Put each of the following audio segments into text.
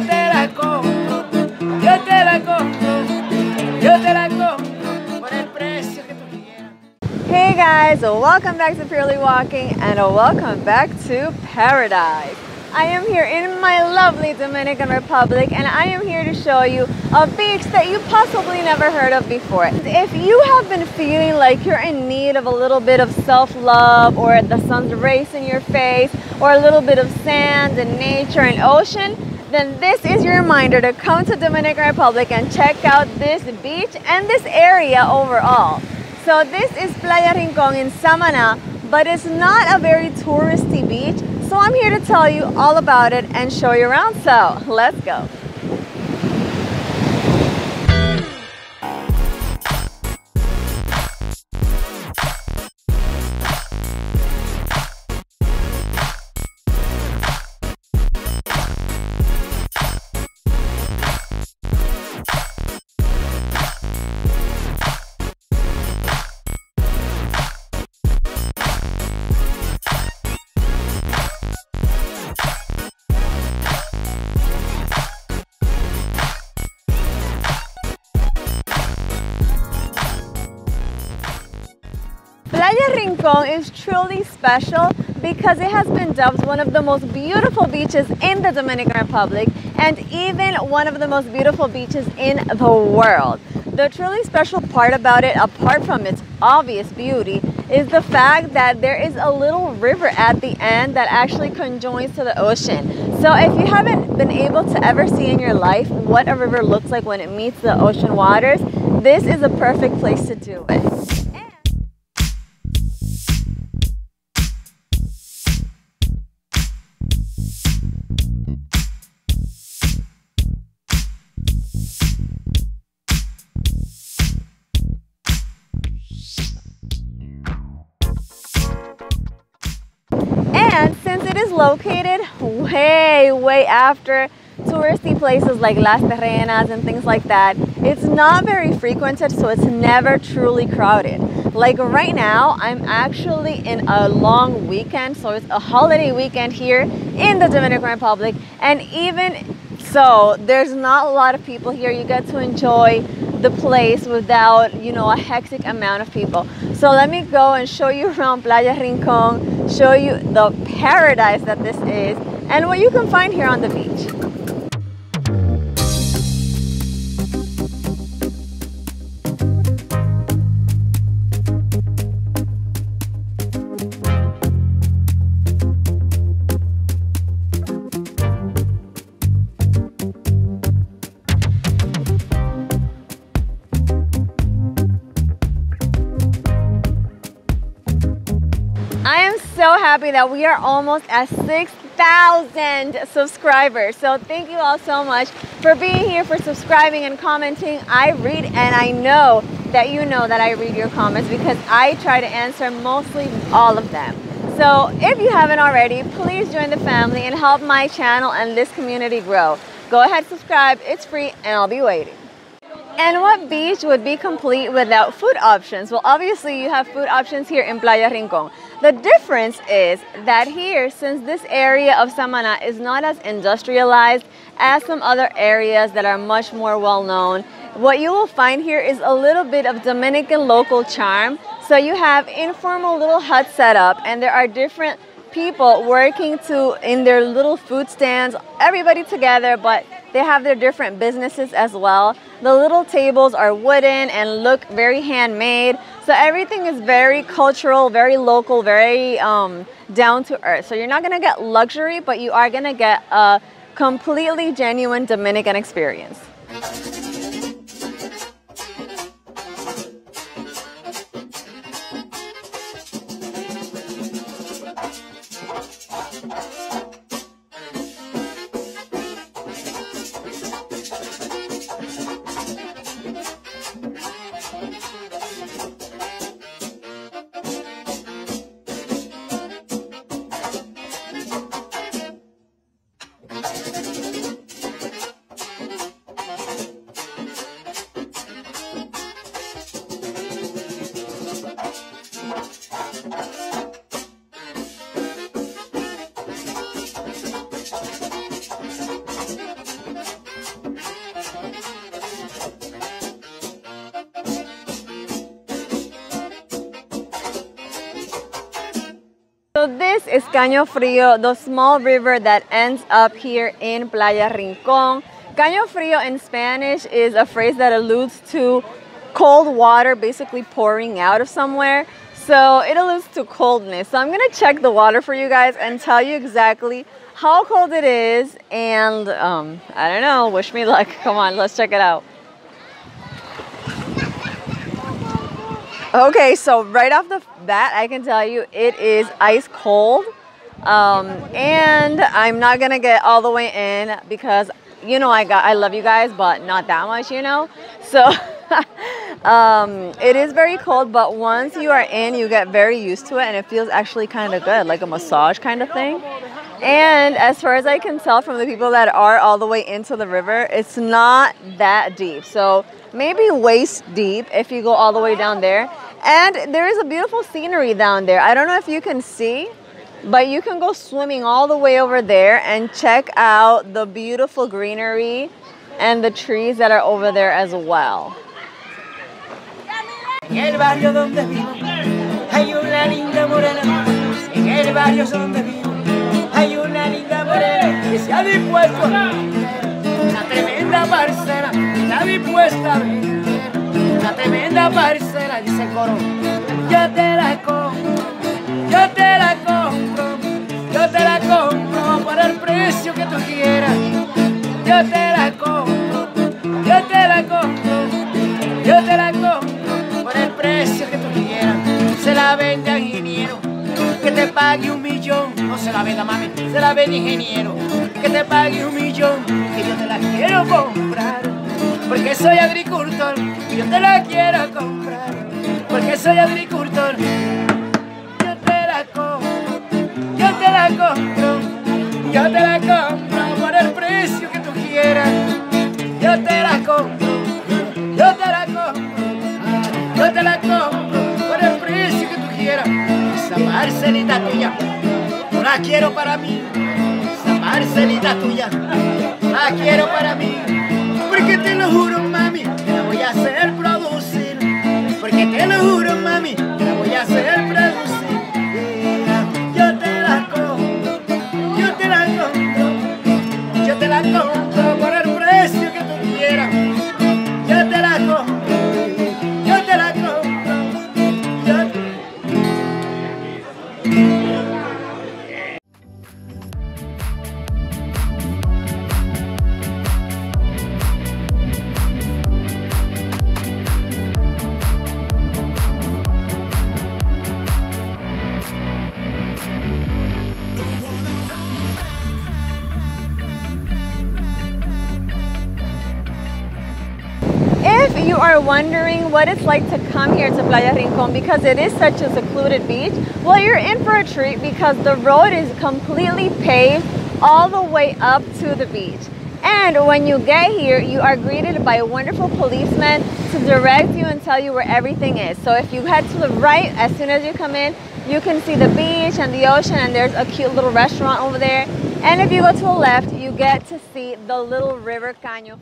te la compro, yo te la compro, yo te la compro por el precio que tú quieras. Hey guys, welcome back to Purely Walking and welcome back to Paradise. I am here in my lovely Dominican Republic and I am here to show you a beach that you possibly never heard of before. If you have been feeling like you're in need of a little bit of self-love or the sun's rays in your face or a little bit of sand and nature and ocean, then this is your reminder to come to Dominican Republic and check out this beach and this area overall. So this is Playa Rincon in Samana, but it's not a very touristy beach. So I'm here to tell you all about it and show you around. So let's go. Playa Rincon is truly special because it has been dubbed one of the most beautiful beaches in the Dominican Republic and even one of the most beautiful beaches in the world. The truly special part about it, apart from its obvious beauty, is the fact that there is a little river at the end that actually conjoins to the ocean. So if you haven't been able to ever see in your life what a river looks like when it meets the ocean waters, this is a perfect place to do it. Located way, way after touristy places like Las Terrenas and things like that, it's not very frequented, so it's never truly crowded. Like right now, I'm actually in a long weekend, so it's a holiday weekend here in the Dominican Republic, and even so, there's not a lot of people here. You get to enjoy the place without, you know, a hectic amount of people. So let me go and show you around Playa Rincon, show you the paradise that this is, and what you can find here on the beach. Happy that we are almost at 6,000 subscribers. So thank you all so much for being here, for subscribing and commenting. I read and I know that you know that I read your comments because I try to answer mostly all of them. So if you haven't already, please join the family and help my channel and this community grow. Go ahead, subscribe, it's free and I'll be waiting. And what beach would be complete without food options? Well, obviously you have food options here in Playa Rincon. The difference is that here, since this area of Samana is not as industrialized as some other areas that are much more well known, what you will find here is a little bit of Dominican local charm. So you have informal little huts set up and there are different people working to in their little food stands, everybody together, but they have their different businesses as well. The little tables are wooden and look very handmade. So everything is very cultural, very local, very um, down to earth. So you're not gonna get luxury, but you are gonna get a completely genuine Dominican experience. This is Caño Frío, the small river that ends up here in Playa Rincón. Caño Frío in Spanish is a phrase that alludes to cold water basically pouring out of somewhere. So it alludes to coldness. So I'm gonna check the water for you guys and tell you exactly how cold it is. And um, I don't know, wish me luck. Come on, let's check it out. Okay, so right off the bat, I can tell you it is ice cold. Um, and I'm not gonna get all the way in because you know I got I love you guys, but not that much, you know. So um, it is very cold, but once you are in, you get very used to it, and it feels actually kind of good, like a massage kind of thing. And as far as I can tell from the people that are all the way into the river, it's not that deep. So maybe waist deep if you go all the way down there. And there is a beautiful scenery down there. I don't know if you can see, but you can go swimming all the way over there and check out the beautiful greenery and the trees that are over there as well. Coro, yo te la compro, yo te la compro, yo te la compro por el precio que tú quieras. Yo te la compro, yo te la compro, yo te la compro por el precio que tú quieras. Se la vende a ingeniero que te pague un millón. No se la venda, mami, se la vende ingeniero que te pague un millón. Que yo te la quiero comprar porque soy agricultor. Yo te la quiero comprar porque soy agricultor. Yo te la compro, yo te la compro, yo te la compro por el precio que tú quieras. Yo te la compro, yo te la compro, yo te la compro por el precio que tú quieras. Esa parcelita tuya, no la quiero para mí. Esa parcelita tuya, la quiero para mí. Porque te lo juro, mami, que la voy a hacer. Porque te lo juro, mami, wondering what it's like to come here to Playa Rincón because it is such a secluded beach, well, you're in for a treat because the road is completely paved all the way up to the beach. And when you get here, you are greeted by a wonderful policeman to direct you and tell you where everything is. So if you head to the right, as soon as you come in, you can see the beach and the ocean, and there's a cute little restaurant over there. And if you go to the left, you get to see the little river Caño.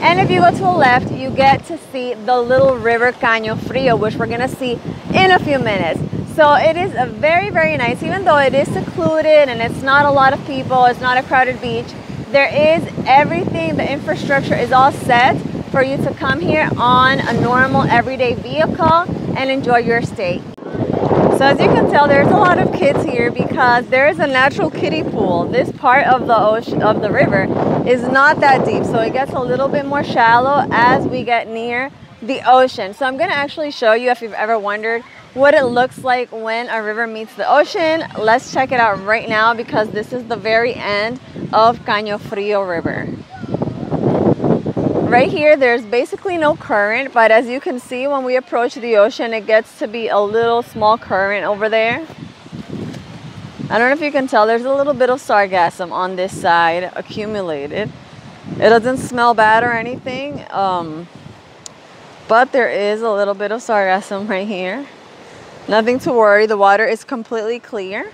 And if you go to the left, you get to see the little river Caño Frío, which we're gonna see in a few minutes. So it is a very, very nice, even though it is secluded and it's not a lot of people, it's not a crowded beach, there is everything, the infrastructure is all set for you to come here on a normal everyday vehicle and enjoy your stay. So as you can tell, there's a lot of kids here because there is a natural kiddie pool. This part of the ocean of the river is not that deep, so it gets a little bit more shallow as we get near the ocean. So I'm gonna actually show you if you've ever wondered what it looks like when a river meets the ocean. Let's check it out right now because this is the very end of Caño Frío River. Right here, there's basically no current, but as you can see, when we approach the ocean, it gets to be a little small current over there. I don't know if you can tell, there's a little bit of sargassum on this side accumulated. It doesn't smell bad or anything, um, but there is a little bit of sargassum right here. Nothing to worry, the water is completely clear.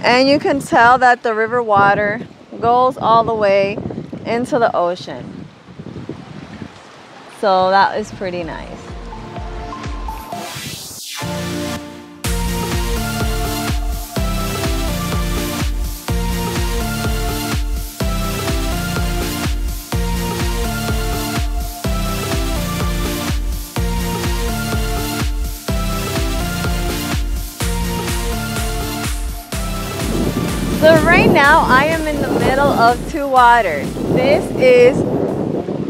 And you can tell that the river water goes all the way into the ocean. So that was pretty nice. So right now I am in the middle of two waters. This is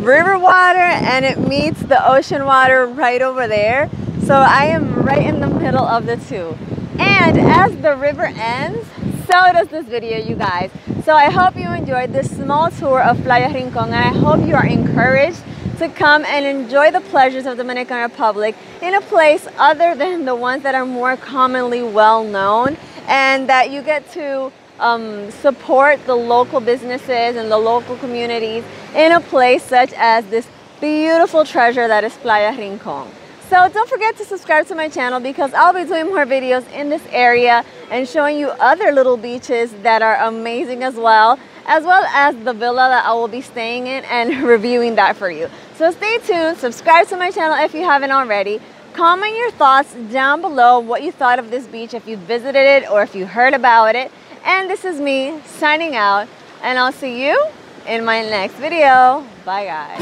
river water and it meets the ocean water right over there. So I am right in the middle of the two. And as the river ends, so does this video, you guys. So I hope you enjoyed this small tour of Playa Rincon and I hope you are encouraged to come and enjoy the pleasures of the Dominican Republic in a place other than the ones that are more commonly well known and that you get to um, support the local businesses and the local communities in a place such as this beautiful treasure that is Playa Rincon. So don't forget to subscribe to my channel because I'll be doing more videos in this area and showing you other little beaches that are amazing as well, as well as the villa that I will be staying in and reviewing that for you. So stay tuned, subscribe to my channel if you haven't already, comment your thoughts down below what you thought of this beach if you visited it or if you heard about it. And this is me signing out and I'll see you in my next video. Bye guys.